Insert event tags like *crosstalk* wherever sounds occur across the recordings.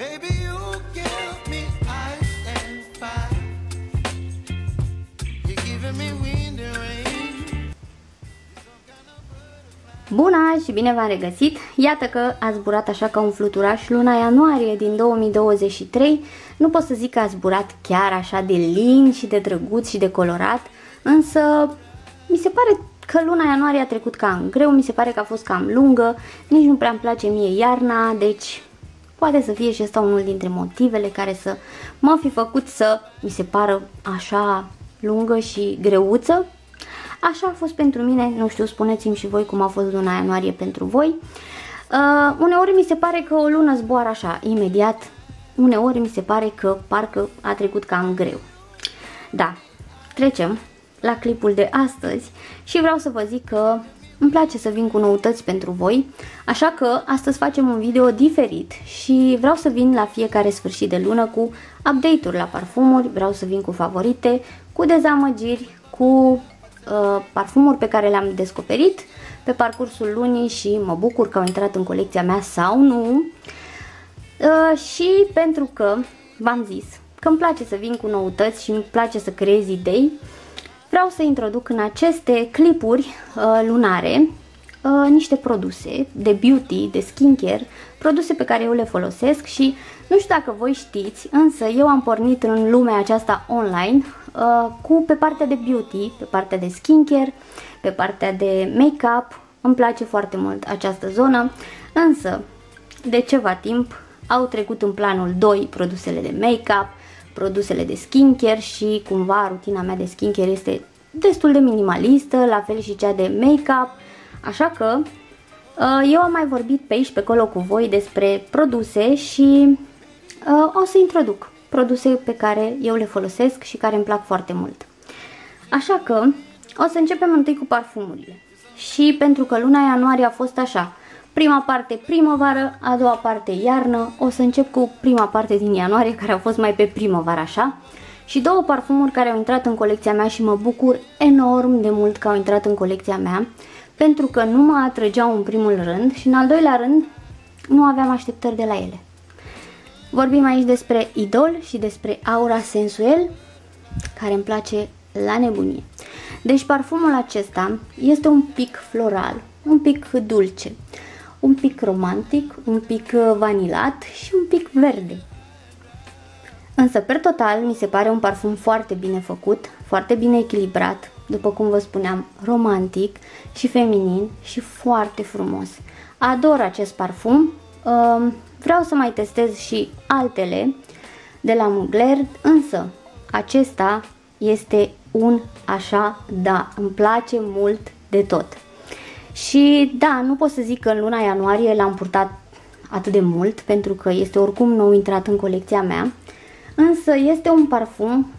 Baby, you give me ice and fire. You're giving me wind and rain. Bună și bine v-am regăsit! Iată că a zburat așa ca un fluturaș luna ianuarie din 2023. Nu pot să zic că a zburat chiar așa de lin și de drăguț și de colorat, însă mi se pare că luna ianuarie a trecut cam greu, mi se pare că a fost cam lungă, nici nu prea îmi place mie iarna, deci poate să fie și asta unul dintre motivele care să mă fi făcut să mi se pară așa lungă și greuță. Așa a fost pentru mine, nu știu, spuneți-mi și voi cum a fost luna ianuarie pentru voi. Uh, uneori mi se pare că o lună zboară așa, imediat, uneori mi se pare că parcă a trecut cam greu. Da, trecem la clipul de astăzi și vreau să vă zic că îmi place să vin cu noutăți pentru voi, așa că astăzi facem un video diferit și vreau să vin la fiecare sfârșit de lună cu update-uri la parfumuri, vreau să vin cu favorite, cu dezamăgiri, cu uh, parfumuri pe care le-am descoperit pe parcursul lunii și mă bucur că au intrat în colecția mea sau nu. Uh, și pentru că v-am zis că îmi place să vin cu noutăți și îmi place să creez idei, vreau să introduc în aceste clipuri uh, lunare uh, niște produse de beauty, de skincare, produse pe care eu le folosesc și nu știu dacă voi știți, însă eu am pornit în lumea aceasta online uh, cu pe partea de beauty, pe partea de skincare, pe partea de make-up, îmi place foarte mult această zonă, însă de ceva timp au trecut în planul 2 produsele de make-up, produsele de skincare și cumva rutina mea de skincare este destul de minimalistă, la fel și cea de make-up, așa că uh, eu am mai vorbit pe aici, pe acolo cu voi despre produse și uh, o să introduc produse pe care eu le folosesc și care îmi plac foarte mult. Așa că o să începem întâi cu parfumurile. Și pentru că luna ianuarie a fost așa, prima parte primăvară, a doua parte iarnă, o să încep cu prima parte din ianuarie care a fost mai pe primăvară așa și două parfumuri care au intrat în colecția mea și mă bucur enorm de mult că au intrat în colecția mea pentru că nu mă atrăgeau în primul rând și în al doilea rând nu aveam așteptări de la ele. Vorbim aici despre Idol și despre Aura Sensuel care îmi place la nebunie. Deci parfumul acesta este un pic floral, un pic dulce, un pic romantic, un pic vanilat și un pic verde. Însă, per total, mi se pare un parfum foarte bine făcut, foarte bine echilibrat, după cum vă spuneam, romantic și feminin și foarte frumos. Ador acest parfum, vreau să mai testez și altele de la Mugler, însă acesta este un așa, da, îmi place mult de tot. Și da, nu pot să zic că în luna ianuarie l-am purtat atât de mult, pentru că este oricum nou intrat în colecția mea, însă este un parfum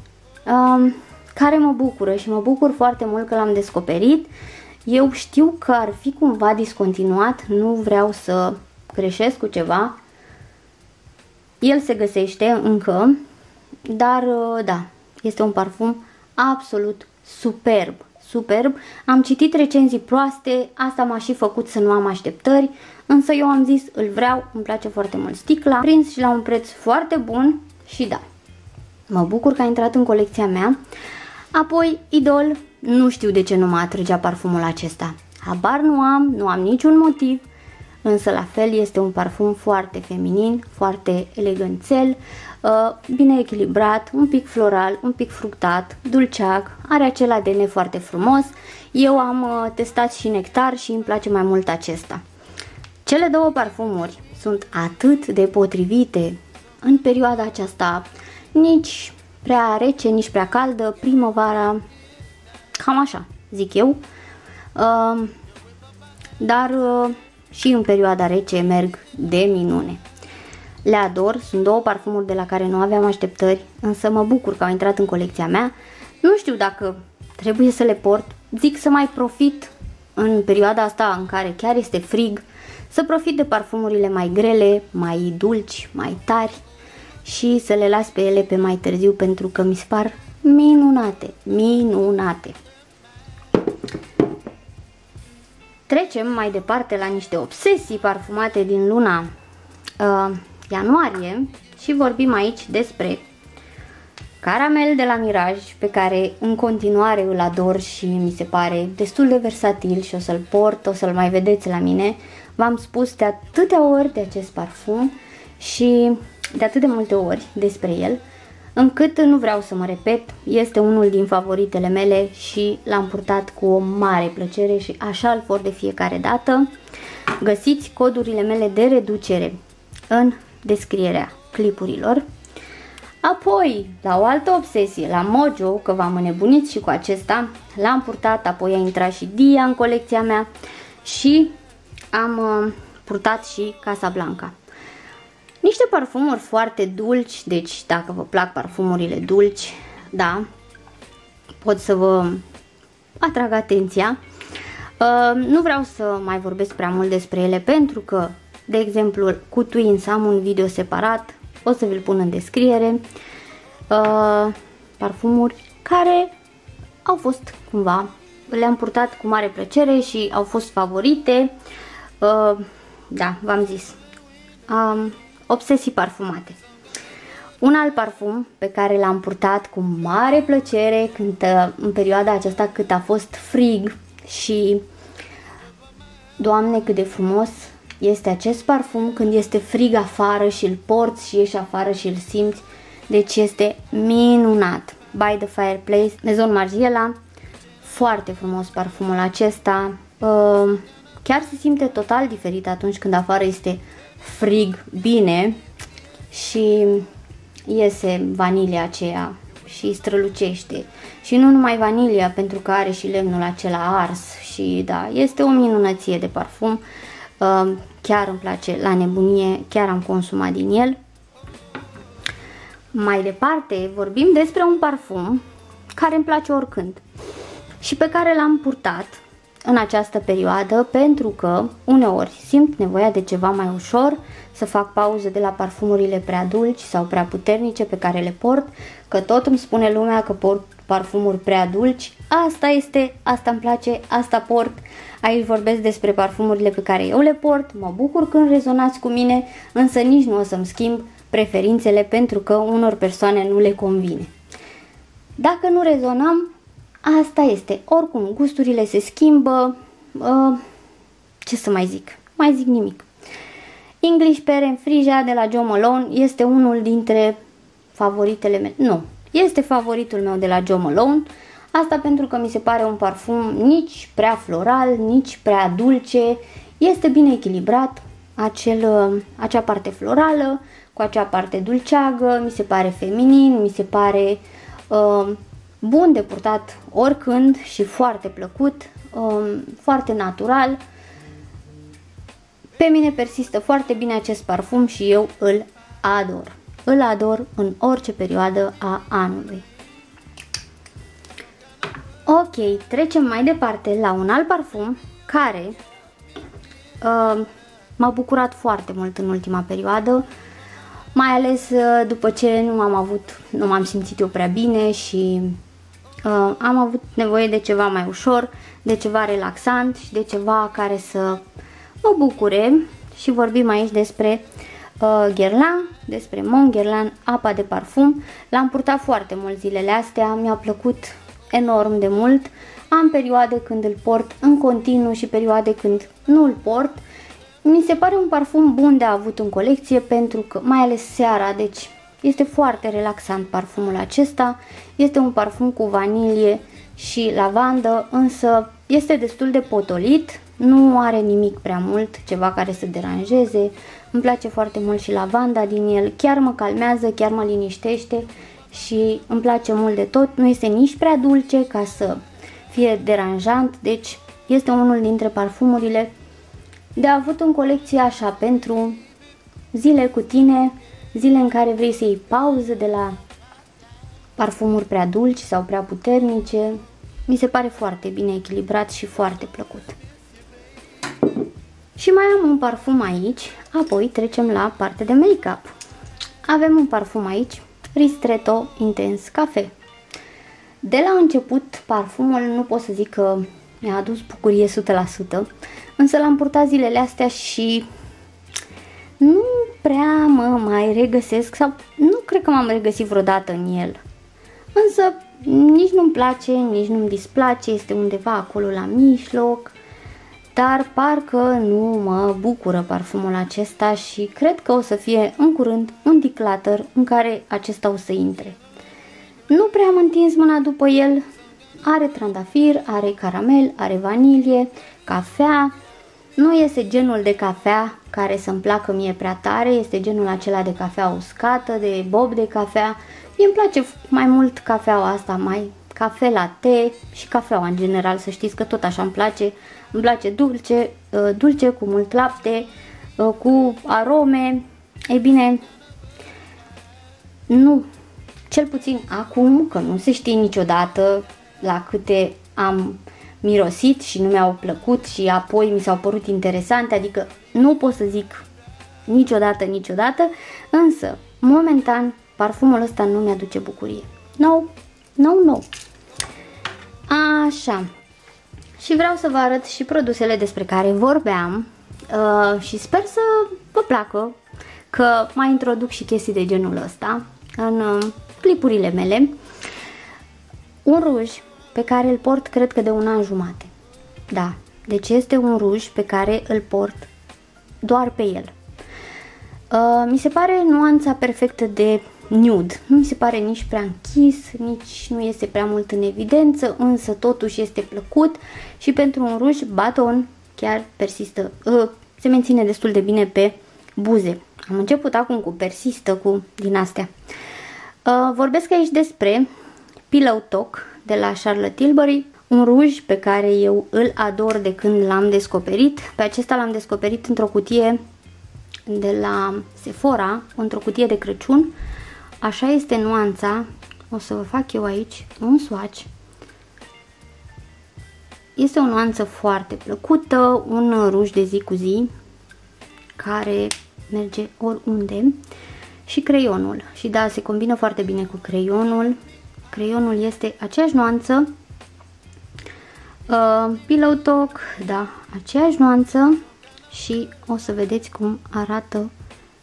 um, care mă bucură și mă bucur foarte mult că l-am descoperit. Eu știu că ar fi cumva discontinuat, nu vreau să greșesc cu ceva. El se găsește încă, dar uh, da, este un parfum absolut superb, superb. Am citit recenzii proaste, asta m-a și făcut să nu am așteptări, însă eu am zis îl vreau, îmi place foarte mult sticla, prins și la un preț foarte bun și da, mă bucur că a intrat în colecția mea. Apoi, Idol, nu știu de ce nu mă atrăgea parfumul acesta. Habar nu am, nu am niciun motiv, însă la fel este un parfum foarte feminin, foarte eleganțel, uh, bine echilibrat, un pic floral, un pic fructat, dulceac, are acela ADN foarte frumos. Eu am uh, testat și nectar și îmi place mai mult acesta. Cele două parfumuri sunt atât de potrivite în perioada aceasta, nici prea rece, nici prea caldă, primăvara, cam așa, zic eu. Uh, dar uh, și în perioada rece merg de minune. Le ador, sunt două parfumuri de la care nu aveam așteptări, însă mă bucur că au intrat în colecția mea. Nu știu dacă trebuie să le port, zic să mai profit în perioada asta în care chiar este frig, să profit de parfumurile mai grele, mai dulci, mai tari și să le las pe ele pe mai târziu pentru că mi se par minunate, minunate. Trecem mai departe la niște obsesii parfumate din luna uh, ianuarie și vorbim aici despre caramel de la Miraj pe care în continuare îl ador și mi se pare destul de versatil și o să-l port, o să-l mai vedeți la mine. V-am spus de atâtea ori de acest parfum și de atât de multe ori despre el, încât nu vreau să mă repet, este unul din favoritele mele și l-am purtat cu o mare plăcere și așa îl port de fiecare dată. Găsiți codurile mele de reducere în descrierea clipurilor. Apoi, la o altă obsesie, la Mojo, că v-am înnebunit și cu acesta, l-am purtat, apoi a intrat și Dia în colecția mea și am uh, purtat și Casablanca. Niște parfumuri foarte dulci, deci dacă vă plac parfumurile dulci, da, pot să vă atrag atenția. Uh, nu vreau să mai vorbesc prea mult despre ele pentru că, de exemplu, cu Twins am un video separat, o să vi-l pun în descriere. Uh, parfumuri care au fost cumva, le-am purtat cu mare plăcere și au fost favorite. Uh, da, v-am zis. Um, obsesii parfumate. Un alt parfum pe care l-am purtat cu mare plăcere când, uh, în perioada aceasta cât a fost frig și Doamne cât de frumos este acest parfum când este frig afară și îl porți și ieși afară și îl simți. Deci este minunat. By the Fireplace, Maison Margiela. Foarte frumos parfumul acesta. Uh, chiar se simte total diferit atunci când afară este frig bine și iese vanilia aceea și strălucește. Și nu numai vanilia, pentru că are și lemnul acela ars și da, este o minunăție de parfum. Uh, chiar îmi place la nebunie, chiar am consumat din el. Mai departe, vorbim despre un parfum care îmi place oricând și pe care l-am purtat în această perioadă pentru că uneori simt nevoia de ceva mai ușor, să fac pauză de la parfumurile prea dulci sau prea puternice pe care le port, că tot îmi spune lumea că port parfumuri prea dulci, asta este, asta îmi place, asta port. Aici vorbesc despre parfumurile pe care eu le port, mă bucur când rezonați cu mine, însă nici nu o să-mi schimb preferințele pentru că unor persoane nu le convine. Dacă nu rezonăm, Asta este. Oricum, gusturile se schimbă. Uh, ce să mai zic? Mai zic nimic. English Peren Frisia de la Joe Malone este unul dintre favoritele mele. Nu, este favoritul meu de la Joe Malone. Asta pentru că mi se pare un parfum nici prea floral, nici prea dulce. Este bine echilibrat acel, uh, acea parte florală cu acea parte dulceagă. Mi se pare feminin, mi se pare uh, bun de purtat oricând și foarte plăcut, um, foarte natural. Pe mine persistă foarte bine acest parfum și eu îl ador. Îl ador în orice perioadă a anului. Ok, trecem mai departe la un alt parfum care uh, m-a bucurat foarte mult în ultima perioadă, mai ales uh, după ce nu am avut, nu m-am simțit eu prea bine și uh, am avut nevoie de ceva mai ușor, de ceva relaxant și de ceva care să mă bucure și vorbim aici despre uh, Guerlain, despre Mon Guerlain, apa de parfum. L-am purtat foarte mult zilele astea, mi-a plăcut enorm de mult. Am perioade când îl port în continuu și perioade când nu îl port. Mi se pare un parfum bun de avut în colecție pentru că, mai ales seara, deci este foarte relaxant parfumul acesta, este un parfum cu vanilie și lavandă, însă este destul de potolit, nu are nimic prea mult, ceva care să deranjeze, îmi place foarte mult și lavanda din el, chiar mă calmează, chiar mă liniștește și îmi place mult de tot, nu este nici prea dulce ca să fie deranjant, deci este unul dintre parfumurile de avut în colecție așa pentru zile cu tine, zile în care vrei să iei pauză de la parfumuri prea dulci sau prea puternice. Mi se pare foarte bine echilibrat și foarte plăcut. Și mai am un parfum aici, apoi trecem la partea de make-up. Avem un parfum aici, Ristretto Intense Cafe. De la început, parfumul nu pot să zic că mi-a adus bucurie 100%, însă l-am purtat zilele astea și nu prea mă mai regăsesc sau nu cred că m-am regăsit vreodată în el. Însă nici nu-mi place, nici nu-mi displace, este undeva acolo la mijloc, dar parcă nu mă bucură parfumul acesta și cred că o să fie în curând un declutter în care acesta o să intre. Nu prea am întins mâna după el, are trandafir, are caramel, are vanilie, cafea, nu este genul de cafea care să-mi placă mie prea tare, este genul acela de cafea uscată, de bob de cafea. Mie îmi place mai mult cafeaua asta, mai cafe latte și cafeaua în general, să știți că tot așa îmi place. Îmi place dulce, uh, dulce cu mult lapte, uh, cu arome. Ei bine, nu, cel puțin acum, că nu se știe niciodată la câte am mirosit și nu mi-au plăcut și apoi mi s-au părut interesante, adică nu pot să zic niciodată, niciodată, însă, momentan, parfumul ăsta nu mi-aduce bucurie. No, no, no. Așa. Și vreau să vă arăt și produsele despre care vorbeam uh, și sper să vă placă că mai introduc și chestii de genul ăsta în uh, clipurile mele. Un ruj pe care îl port cred că de un an jumate. Da, deci este un ruj pe care îl port doar pe el. Uh, mi se pare nuanța perfectă de nude. Nu mi se pare nici prea închis, nici nu este prea mult în evidență, însă totuși este plăcut și pentru un ruj baton chiar persistă, uh, se menține destul de bine pe buze. Am început acum cu persistă, cu din astea. Uh, vorbesc aici despre Pillow Talk de la Charlotte Tilbury, un ruj pe care eu îl ador de când l-am descoperit. Pe acesta l-am descoperit într-o cutie de la Sephora, într-o cutie de Crăciun. Așa este nuanța. O să vă fac eu aici un swatch. Este o nuanță foarte plăcută, un ruj de zi cu zi care merge oriunde și creionul. Și da, se combină foarte bine cu creionul. Creionul este aceeași nuanță. Uh, Pillow Talk, da, aceeași nuanță și o să vedeți cum arată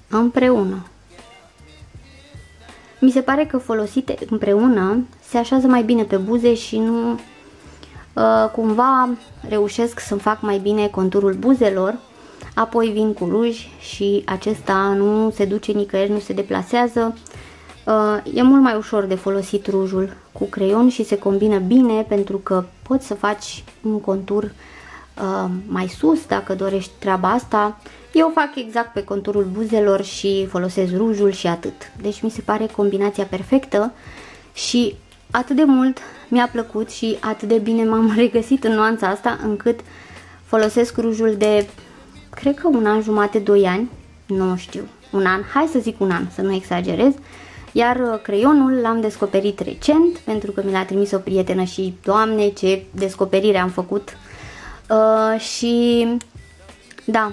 împreună. Mi se pare că folosite împreună se așează mai bine pe buze și nu uh, cumva reușesc să-mi fac mai bine conturul buzelor. Apoi vin cu ruj și acesta nu se duce nicăieri, nu se deplasează. Uh, e mult mai ușor de folosit rujul cu creion și se combină bine pentru că poți să faci un contur uh, mai sus dacă dorești treaba asta. Eu fac exact pe conturul buzelor și folosesc rujul și atât. Deci mi se pare combinația perfectă și atât de mult mi-a plăcut și atât de bine m-am *laughs* regăsit în nuanța asta încât folosesc rujul de, cred că un an jumate, doi ani, nu știu, un an, hai să zic un an, să nu exagerez, iar uh, creionul l-am descoperit recent pentru că mi l-a trimis o prietenă și doamne ce descoperire am făcut. Uh, și da,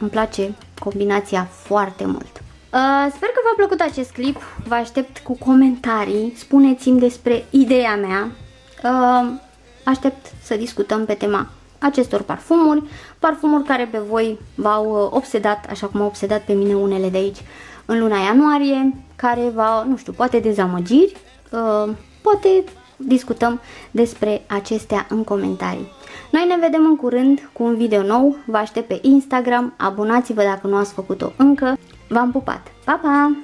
îmi place combinația foarte mult. Uh, sper că v-a plăcut acest clip, vă aștept cu comentarii, spuneți-mi despre ideea mea, uh, aștept să discutăm pe tema acestor parfumuri, parfumuri care pe voi v-au uh, obsedat, așa cum au obsedat pe mine unele de aici în luna ianuarie, care va, nu știu, poate dezamăgiri, uh, poate discutăm despre acestea în comentarii. Noi ne vedem în curând cu un video nou, vă aștept pe Instagram, abonați-vă dacă nu ați făcut-o încă, v-am pupat, pa, pa!